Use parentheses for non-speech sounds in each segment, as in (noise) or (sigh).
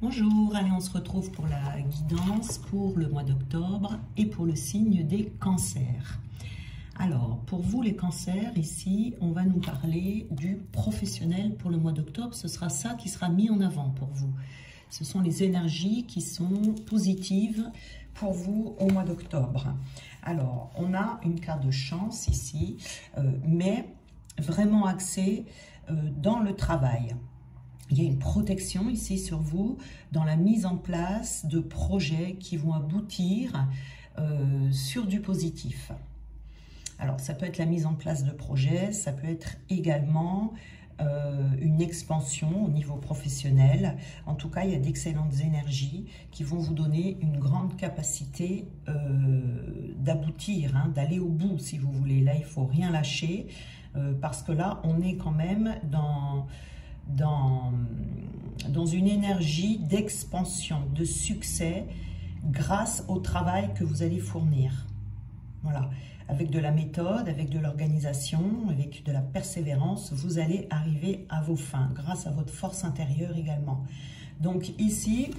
Bonjour, allez on se retrouve pour la guidance pour le mois d'octobre et pour le signe des cancers. Alors, pour vous les cancers, ici, on va nous parler du professionnel pour le mois d'octobre. Ce sera ça qui sera mis en avant pour vous. Ce sont les énergies qui sont positives pour vous au mois d'octobre. Alors, on a une carte de chance ici, euh, mais vraiment axée euh, dans le travail. Il y a une protection ici sur vous dans la mise en place de projets qui vont aboutir euh, sur du positif. Alors, ça peut être la mise en place de projets, ça peut être également euh, une expansion au niveau professionnel. En tout cas, il y a d'excellentes énergies qui vont vous donner une grande capacité euh, d'aboutir, hein, d'aller au bout, si vous voulez. Là, il faut rien lâcher, parce que là, on est quand même dans dans, une énergie d'expansion, de succès, grâce au travail que vous allez fournir. Voilà, avec de la méthode, avec de l'organisation, avec de la persévérance, vous allez arriver à vos fins, grâce à votre force intérieure également. Donc ici,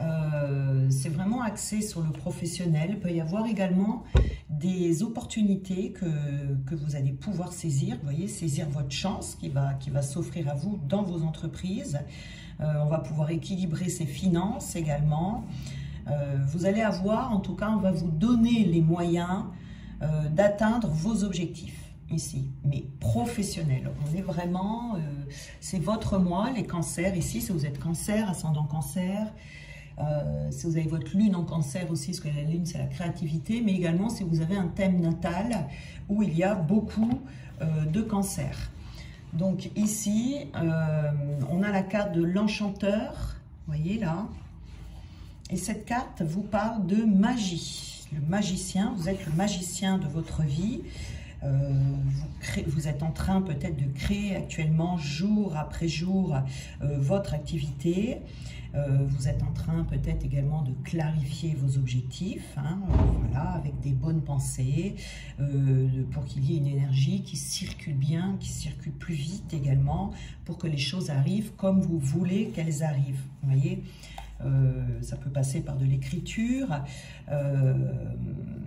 euh, c'est vraiment axé sur le professionnel. Il peut y avoir également des opportunités que, que, vous allez pouvoir saisir. Vous voyez, saisir votre chance qui va, qui va s'offrir à vous dans vos entreprises. Euh, on va pouvoir équilibrer ses finances également. Euh, vous allez avoir, en tout cas, on va vous donner les moyens d'atteindre vos objectifs ici, mais professionnel. On est vraiment, euh, c'est votre mois, les cancers ici, si vous êtes cancer, ascendant cancer, euh, si vous avez votre lune en cancer aussi, parce que la lune c'est la créativité, mais également si vous avez un thème natal où il y a beaucoup euh, de cancers. Donc ici, on a la carte de l'enchanteur, voyez là, et cette carte vous parle de magie. Le magicien, vous êtes le magicien de votre vie, euh, vous, êtes en train peut-être de créer actuellement jour après jour euh, votre activité. Euh, vous êtes en train peut-être également de clarifier vos objectifs, hein, voilà, avec des bonnes pensées, pour qu'il y ait une énergie qui circule bien, qui circule plus vite également, pour que les choses arrivent comme vous voulez qu'elles arrivent. Vous voyez? Ça peut passer par de l'écriture. Euh,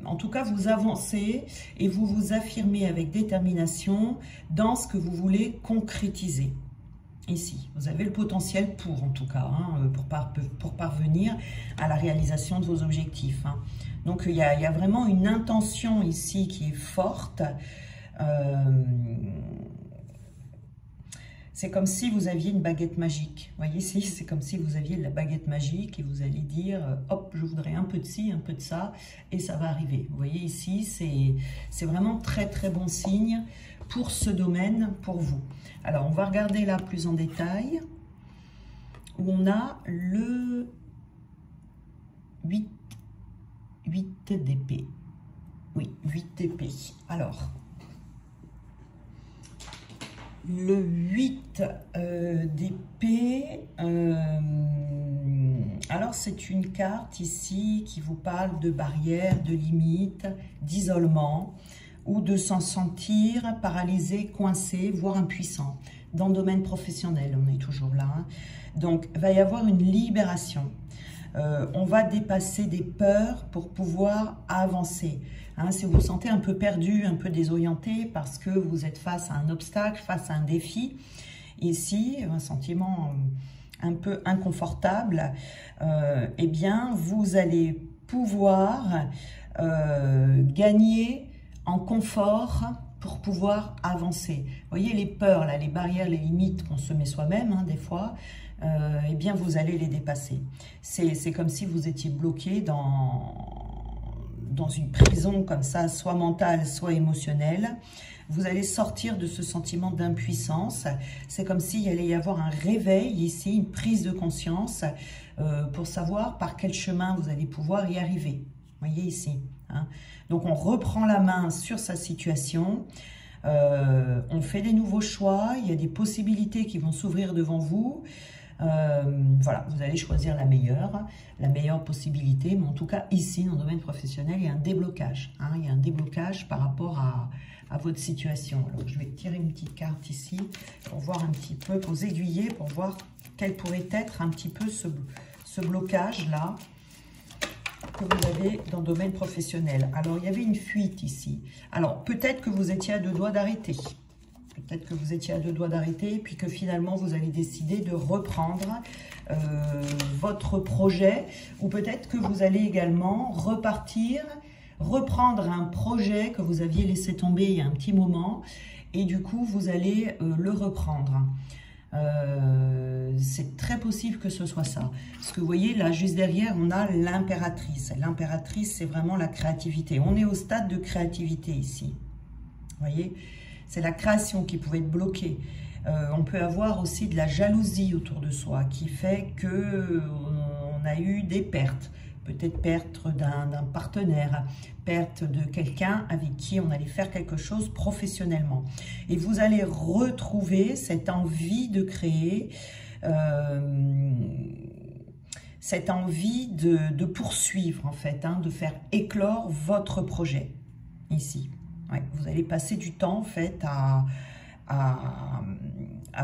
en tout cas, vous avancez et vous vous affirmez avec détermination dans ce que vous voulez concrétiser. Ici, vous avez le potentiel pour, en tout cas, hein, pour, parvenir à la réalisation de vos objectifs. Hein. Donc, il y, a, il y, a, vraiment une intention ici qui est forte. Euh, c'est comme si vous aviez une baguette magique. Vous voyez, c'est comme si vous aviez la baguette magique et vous allez dire, euh, hop, je voudrais un peu de ci, un peu de ça, et ça va arriver. Vous voyez ici, c'est vraiment très très bon signe pour ce domaine, pour vous. Alors, on va regarder là plus en détail, où on a le 8, 8 d'épée. Oui, 8 d'épée. Alors, le 8 euh, d'épée, euh, alors c'est une carte ici qui vous parle de barrières, de limites, d'isolement ou de s'en sentir paralysé, coincé, voire impuissant. Dans le domaine professionnel, on est toujours là. Hein. Donc, il va y avoir une libération. Euh, on va dépasser des peurs pour pouvoir avancer. Hein, si vous vous sentez un peu perdu, un peu désorienté parce que vous êtes face à un obstacle, face à un défi, ici, un sentiment euh, un peu inconfortable, euh, eh bien, vous allez pouvoir gagner en confort pour pouvoir avancer. Vous voyez les peurs, là, les barrières, les limites qu'on se met soi-même, hein, des fois, euh, eh bien, vous allez les dépasser. C'est comme si vous étiez bloqué dans, dans une prison comme ça, soit mentale, soit émotionnelle. Vous allez sortir de ce sentiment d'impuissance. C'est comme s'il allait y avoir un réveil ici, une prise de conscience euh, pour savoir par quel chemin vous allez pouvoir y arriver. Voyez ici. Hein. Donc, on reprend la main sur sa situation. Euh, on fait des nouveaux choix. Il y a des possibilités qui vont s'ouvrir devant vous. Euh, voilà, vous allez choisir la meilleure, la meilleure possibilité. Mais en tout cas, ici, dans le domaine professionnel, il y a un déblocage. Hein. il y a un déblocage par rapport à, votre situation. Alors, je vais tirer une petite carte ici pour voir un petit peu, pour vous aiguiller, pour voir quel pourrait être un petit peu ce, ce blocage-là que vous avez dans le domaine professionnel. Alors, il y avait une fuite ici. Alors, peut-être que vous étiez à deux doigts d'arrêter. Peut-être que vous étiez à deux doigts d'arrêter, puis que finalement, vous avez décidé de reprendre euh, votre projet. Ou peut-être que vous allez également repartir, reprendre un projet que vous aviez laissé tomber il y a un petit moment. Et du coup, vous allez euh, le reprendre. Euh, c'est très possible que ce soit ça. Parce que vous voyez, là, juste derrière, on a l'impératrice. L'impératrice, c'est vraiment la créativité. On est au stade de créativité ici. Vous voyez? C'est la création qui pouvait être bloquée. Euh, on peut avoir aussi de la jalousie autour de soi qui fait que on a eu des pertes peut-être perte d'un partenaire, perte de quelqu'un avec qui on allait faire quelque chose professionnellement. Et vous allez retrouver cette envie de créer, euh, cette envie de, poursuivre en fait, hein, de faire éclore votre projet ici. Vous allez passer du temps en fait à,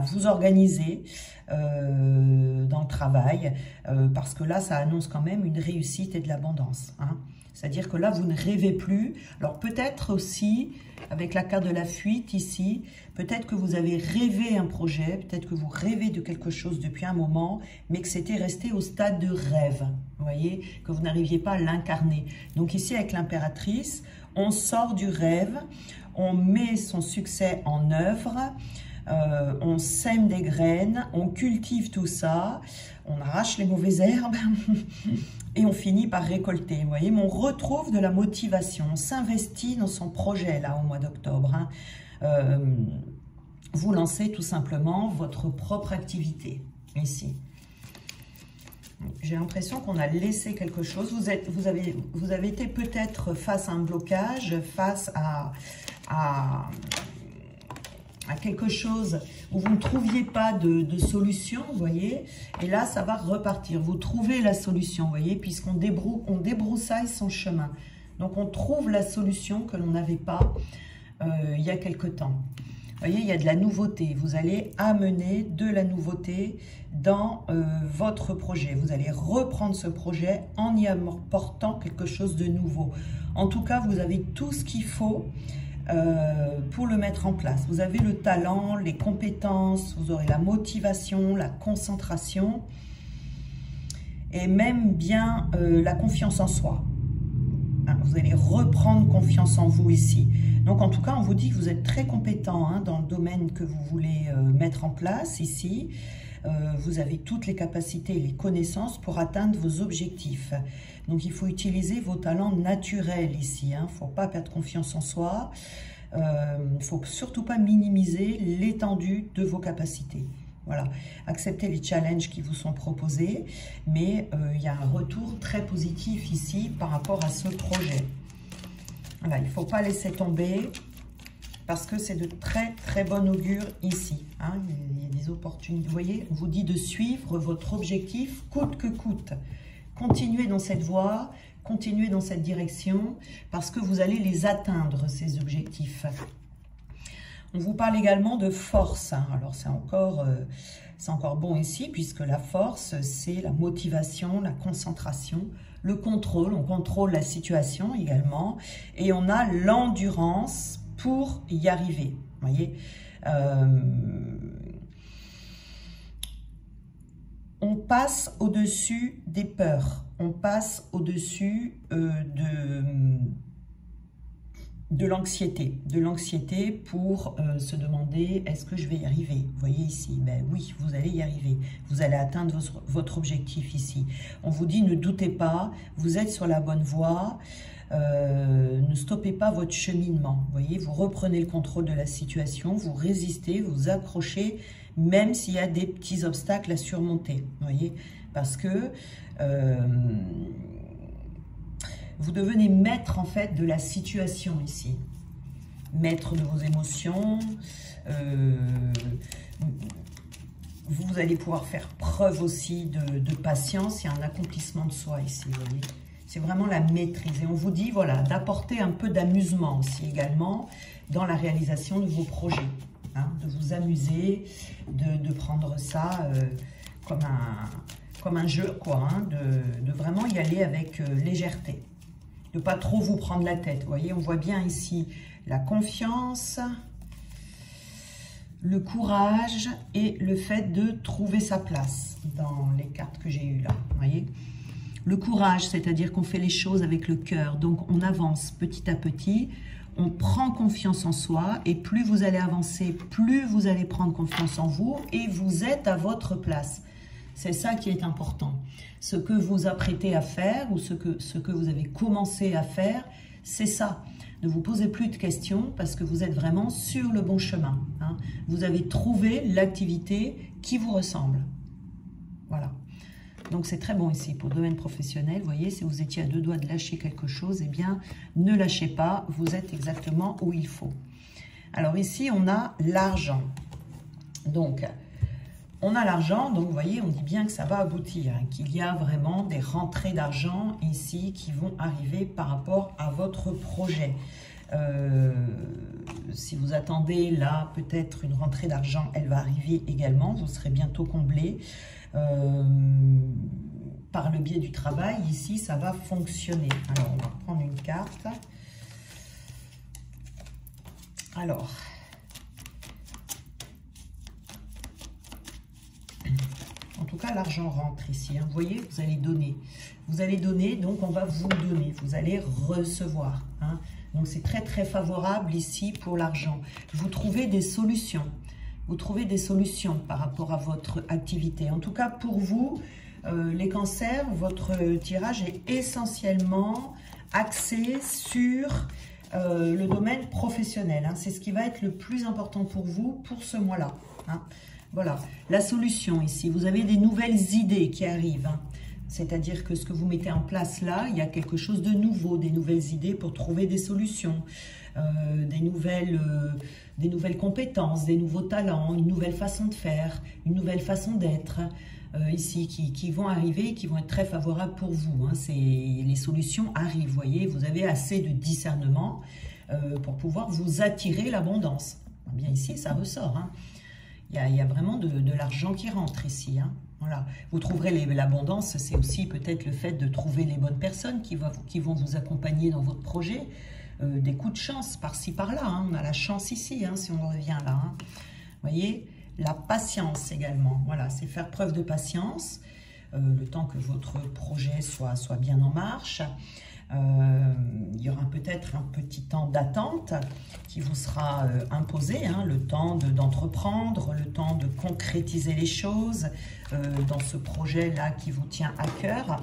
vous organiser euh, dans le travail, euh, parce que là, ça annonce quand même une réussite et de l'abondance. Hein. C'est-à-dire que là, vous ne rêvez plus. Alors peut-être aussi, avec la carte de la fuite ici, peut-être que vous avez rêvé un projet, peut-être que vous rêvez de quelque chose depuis un moment, mais que c'était resté au stade de rêve. Vous voyez, que vous n'arriviez pas à l'incarner. Donc ici, avec l'impératrice, on sort du rêve, on met son succès en œuvre, euh, on sème des graines, on cultive tout ça, on arrache les mauvaises herbes (laughs) et on finit par récolter. Vous voyez, mais on retrouve de la motivation, on s'investit dans son projet là au mois d'octobre. Hein. Euh, vous lancez tout simplement votre propre activité ici. J'ai l'impression qu'on a laissé quelque chose. Vous, avez, été peut-être face à un blocage, face à, quelque chose où vous ne trouviez pas de, solution, vous voyez, et là, ça va repartir. Vous trouvez la solution, vous voyez, puisqu'on débrou on débroussaille son chemin. Donc, on trouve la solution que l'on n'avait pas euh, il y a quelque temps. Vous voyez, il y a de la nouveauté. Vous allez amener de la nouveauté dans euh, votre projet. Vous allez reprendre ce projet en y apportant quelque chose de nouveau. En tout cas, vous avez tout ce qu'il faut euh, pour le mettre en place. Vous avez le talent, les compétences, vous aurez la motivation, la concentration et même bien euh, la confiance en soi. Hein, vous allez reprendre confiance en vous ici. Donc en tout cas, on vous dit que vous êtes très compétent hein, dans le domaine que vous voulez euh, mettre en place ici. Vous avez toutes les capacités et les connaissances pour atteindre vos objectifs. Donc, il faut utiliser vos talents naturels ici. Il hein. ne faut pas perdre confiance en soi. Il euh, ne faut surtout pas minimiser l'étendue de vos capacités. Voilà, acceptez les challenges qui vous sont proposés, mais euh, il y a un retour très positif ici par rapport à ce projet. Voilà, il ne faut pas laisser tomber parce que c'est de très très bon augure ici. Hein. Opportunités. Voyez, on vous dit de suivre votre objectif coûte que coûte. Continuez dans cette voie, continuez dans cette direction, parce que vous allez les atteindre, ces objectifs. On vous parle également de force. Hein. Alors, c'est encore, euh, encore bon ici, puisque la force, c'est la motivation, la concentration, le contrôle. On contrôle la situation également. Et on a l'endurance pour y arriver. Voyez euh, on passe au-dessus des peurs, on passe au-dessus euh, de, de l'anxiété, de l'anxiété pour euh, se demander est-ce que je vais y arriver? Vous voyez ici, ben oui, vous allez y arriver, vous allez atteindre votre, objectif ici. On vous dit ne doutez pas, vous êtes sur la bonne voie, euh, ne stoppez pas votre cheminement. Vous voyez, vous reprenez le contrôle de la situation, vous résistez, vous accrochez même s'il y a des petits obstacles à surmonter, voyez Parce que euh, vous devenez maître, en fait, de la situation ici. Maître de vos émotions. Euh, vous allez pouvoir faire preuve aussi de, patience. Il y a un accomplissement de soi ici, voyez c'est vraiment la maîtrise. Et on vous dit, voilà, d'apporter un peu d'amusement aussi également dans la réalisation de vos projets. Hein, de vous amuser, de, prendre ça euh, comme, un, comme un jeu, quoi, hein, de, vraiment y aller avec euh, légèreté. De pas trop vous prendre la tête. Vous voyez, on voit bien ici la confiance, le courage et le fait de trouver sa place dans les cartes que j'ai eues là. Vous voyez le courage, c'est-à-dire qu'on fait les choses avec le cœur. Donc, on avance petit à petit, on prend confiance en soi et plus vous allez avancer, plus vous allez prendre confiance en vous et vous êtes à votre place. C'est ça qui est important. Ce que vous apprêtez à faire ou ce que, vous avez commencé à faire, c'est ça. Ne vous posez plus de questions parce que vous êtes vraiment sur le bon chemin. Hein. Vous avez trouvé l'activité qui vous ressemble. Voilà. Donc c'est très bon ici pour domaine professionnel. Vous voyez, si vous étiez à deux doigts de lâcher quelque chose, eh bien, ne lâchez pas. Vous êtes exactement où il faut. Alors ici, on a l'argent. Donc, on a l'argent, donc vous voyez, on dit bien que ça va aboutir, hein, qu'il y a vraiment des rentrées d'argent ici qui vont arriver par rapport à votre projet. Euh, si vous attendez là peut-être une rentrée d'argent, elle va arriver également, vous serez bientôt comblé. Euh, par le biais du travail, ici, ça va fonctionner. Alors, on va prendre une carte. Alors, en tout cas, l'argent rentre ici. Hein. Vous voyez, vous allez donner. Vous allez donner, donc on va vous donner. Vous allez recevoir. Hein. Donc, c'est très, très favorable ici pour l'argent. Vous trouvez des solutions vous trouvez des solutions par rapport à votre activité. En tout cas, pour vous, euh, les cancers, votre tirage est essentiellement axé sur euh, le domaine professionnel. Hein. C'est ce qui va être le plus important pour vous pour ce mois-là. Hein. Voilà, la solution ici. Vous avez des nouvelles idées qui arrivent. Hein. C'est-à-dire que ce que vous mettez en place là, il y a quelque chose de nouveau, des nouvelles idées pour trouver des solutions, euh, des, nouvelles, euh, des nouvelles compétences, des nouveaux talents, une nouvelle façon de faire, une nouvelle façon d'être euh, ici qui, vont arriver, qui vont être très favorables pour vous. Hein. Les solutions arrivent, voyez, vous avez assez de discernement pour pouvoir vous attirer l'abondance. Bien ici, ça ressort. Hein. Il, y a, vraiment de, l'argent qui rentre ici. Hein. Voilà. Vous trouverez l'abondance, c'est aussi peut-être le fait de trouver les bonnes personnes qui vont vous accompagner dans votre projet. Euh, des coups de chance par-ci, par-là. Hein. On a la chance ici, hein, si on revient là. Vous voyez La patience également. Voilà, c'est faire preuve de patience. Euh, le temps que votre projet soit, soit bien en marche. Euh, il y aura peut-être un petit temps d'attente qui vous sera imposé, hein, le temps d'entreprendre, le temps de concrétiser les choses dans ce projet-là qui vous tient à cœur.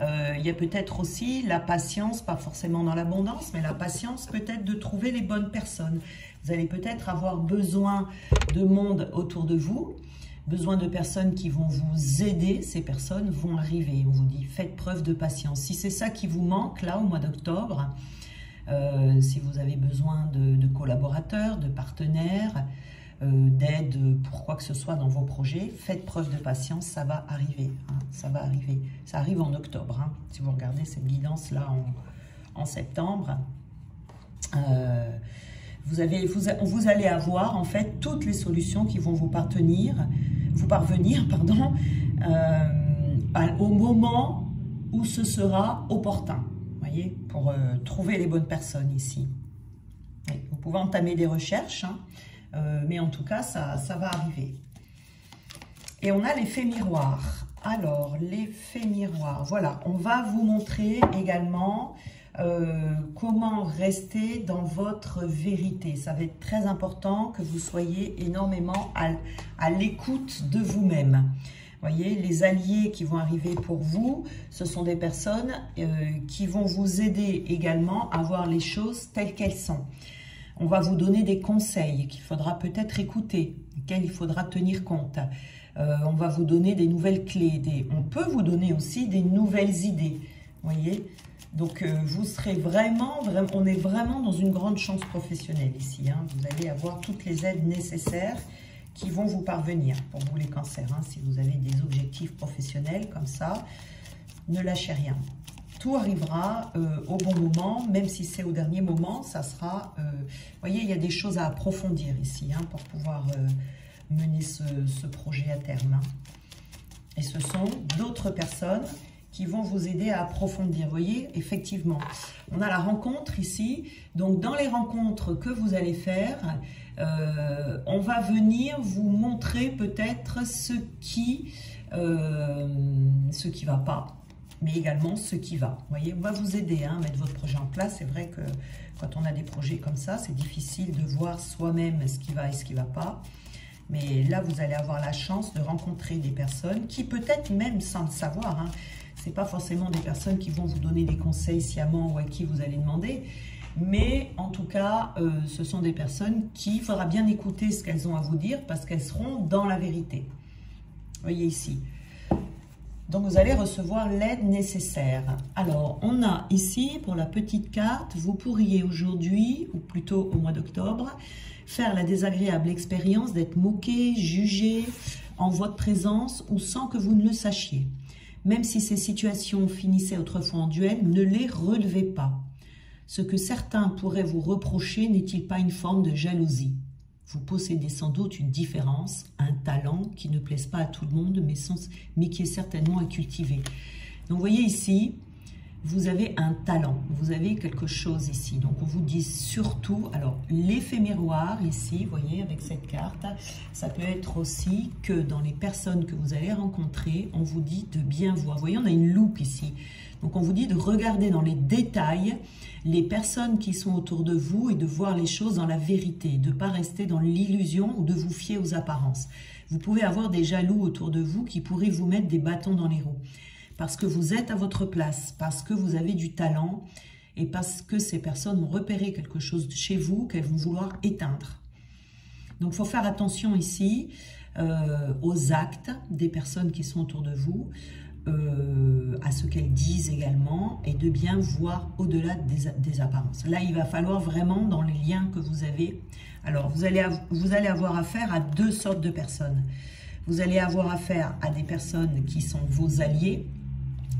Il y a peut-être aussi la patience, pas forcément dans l'abondance, mais la patience peut-être de trouver les bonnes personnes. Vous allez peut-être avoir besoin de monde autour de vous, besoin de personnes qui vont vous aider, ces personnes vont arriver. On vous dit, faites preuve de patience. Si c'est ça qui vous manque là au mois d'octobre, euh, si vous avez besoin de, collaborateurs, de partenaires, euh, d'aide pour quoi que ce soit dans vos projets, faites preuve de patience, ça va arriver. Hein, ça va arriver. Ça arrive en octobre. Hein. si vous regardez cette guidance-là en, septembre, euh, vous, avez, vous, vous allez avoir en fait toutes les solutions qui vont vous parvenir vous parvenir (laughs) pardon, euh, au moment où ce sera opportun, voyez, pour euh, trouver les bonnes personnes ici. vous pouvez entamer des recherches, hein, euh, mais en tout cas, ça, va arriver. Et on a l'effet miroir. Alors, l'effet miroir, voilà, on va vous montrer également euh, comment rester dans votre vérité. Ça va être très important que vous soyez énormément à, l'écoute de vous-même. Voyez, les alliés qui vont arriver pour vous, ce sont des personnes euh, qui vont vous aider également à voir les choses telles qu'elles sont. On va vous donner des conseils qu'il faudra peut-être écouter, desquels il faudra tenir compte. Euh, on va vous donner des nouvelles clés. On peut vous donner aussi des nouvelles idées. Voyez, donc, euh, vous serez vraiment, vraiment, on est vraiment dans une grande chance professionnelle ici. Hein. Vous allez avoir toutes les aides nécessaires qui vont vous parvenir pour vous les cancers. Hein. Si vous avez des objectifs professionnels comme ça, ne lâchez rien. Tout arrivera euh, au bon moment, même si c'est au dernier moment, ça sera... Euh, vous voyez, il y a des choses à approfondir ici hein, pour pouvoir mener ce, projet à terme. Et ce sont d'autres personnes qui vont vous aider à approfondir. Vous voyez, effectivement, on a la rencontre ici. Donc, dans les rencontres que vous allez faire, euh, on va venir vous montrer peut-être ce qui euh, ce qui va pas, mais également ce qui va. Vous voyez, on va vous aider hein, à mettre votre projet en place. C'est vrai que quand on a des projets comme ça, c'est difficile de voir soi-même ce qui va et ce qui va pas. Mais là, vous allez avoir la chance de rencontrer des personnes qui peut-être même sans le savoir, hein, ce pas forcément des personnes qui vont vous donner des conseils sciemment ou à qui vous allez demander, mais en tout cas, euh, ce sont des personnes qui, il faudra bien écouter ce qu'elles ont à vous dire parce qu'elles seront dans la vérité. Voyez ici. Donc, vous allez recevoir l'aide nécessaire. Alors, on a ici, pour la petite carte, vous pourriez aujourd'hui, ou plutôt au mois d'octobre, faire la désagréable expérience d'être moqué, jugé en votre présence ou sans que vous ne le sachiez. Même si ces situations finissaient autrefois en duel, ne les relevez pas. Ce que certains pourraient vous reprocher n'est-il pas une forme de jalousie? Vous possédez sans doute une différence, un talent qui ne plaise pas à tout le monde, mais, qui est certainement à cultiver. Donc vous voyez ici, vous avez un talent, vous avez quelque chose ici. Donc, on vous dit surtout, alors, l'effet miroir ici, vous voyez, avec cette carte, ça peut être aussi que dans les personnes que vous allez rencontrer, on vous dit de bien voir. Vous voyez, on a une loupe ici. Donc, on vous dit de regarder dans les détails les personnes qui sont autour de vous et de voir les choses dans la vérité, de ne pas rester dans l'illusion ou de vous fier aux apparences. Vous pouvez avoir des jaloux autour de vous qui pourraient vous mettre des bâtons dans les roues parce que vous êtes à votre place, parce que vous avez du talent et parce que ces personnes ont repéré quelque chose chez vous qu'elles vont vouloir éteindre. Donc, il faut faire attention ici euh, aux actes des personnes qui sont autour de vous, euh, à ce qu'elles disent également, et de bien voir au-delà des, apparences. Là, il va falloir vraiment, dans les liens que vous avez, alors vous allez, vous allez avoir affaire à deux sortes de personnes. Vous allez avoir affaire à des personnes qui sont vos alliés,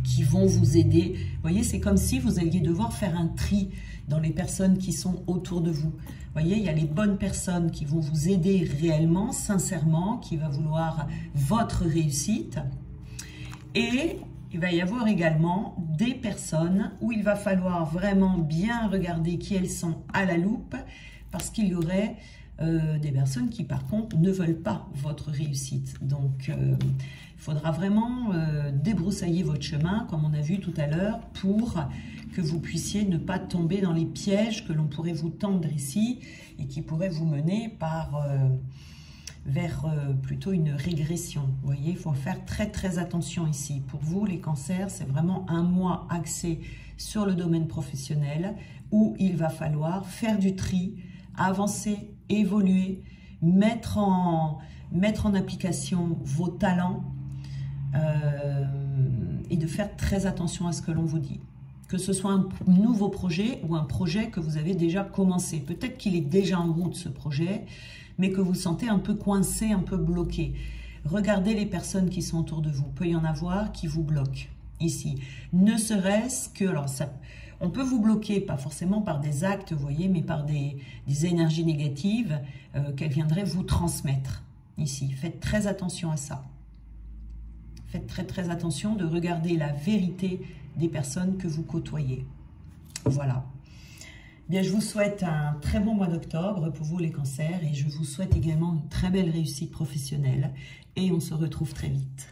qui vont vous aider. Vous voyez, c'est comme si vous alliez devoir faire un tri dans les personnes qui sont autour de vous. Vous voyez, il y a les bonnes personnes qui vont vous aider réellement, sincèrement, qui va vouloir votre réussite. Et il va y avoir également des personnes où il va falloir vraiment bien regarder qui elles sont à la loupe, parce qu'il y aurait euh, des personnes qui par contre ne veulent pas votre réussite. Donc euh, il faudra vraiment euh, débroussailler votre chemin, comme on a vu tout à l'heure, pour que vous puissiez ne pas tomber dans les pièges que l'on pourrait vous tendre ici et qui pourraient vous mener par vers plutôt une régression. Vous voyez, il faut faire très très attention ici. Pour vous, les cancers, c'est vraiment un mois axé sur le domaine professionnel où il va falloir faire du tri, avancer, évoluer, mettre en, mettre en application vos talents euh, et de faire très attention à ce que l'on vous dit. Que ce soit un nouveau projet ou un projet que vous avez déjà commencé. Peut-être qu'il est déjà en route ce projet, mais que vous sentez un peu coincé, un peu bloqué. Regardez les personnes qui sont autour de vous. Il peut y en avoir qui vous bloquent ici. Ne serait-ce que, alors on peut vous bloquer, pas forcément par des actes, vous voyez, mais par des, énergies négatives euh, qu'elles viendraient vous transmettre ici. Faites très attention à ça. Faites très très attention de regarder la vérité des personnes que vous côtoyez. Voilà. Je vous souhaite un très bon mois d'octobre pour vous les cancers et je vous souhaite également une très belle réussite professionnelle et on se retrouve très vite.